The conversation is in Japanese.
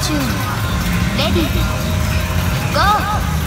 チレディー。ゴー。